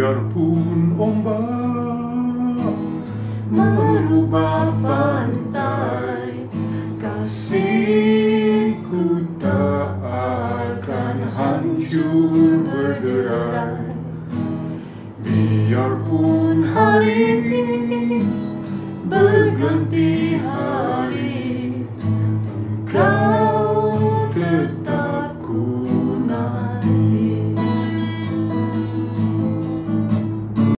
biarpun ombak merubah pantai kasihku tak akan hancur berderai. Biarpun hari ini berganti hari engkau tetap ku